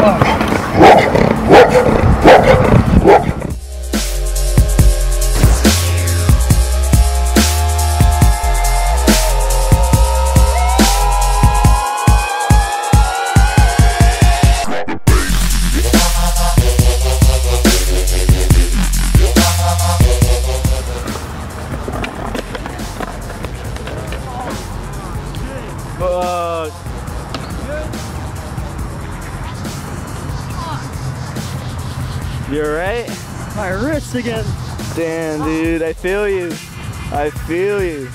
Fuck. You alright? My wrist again. Damn, dude, I feel you. I feel you.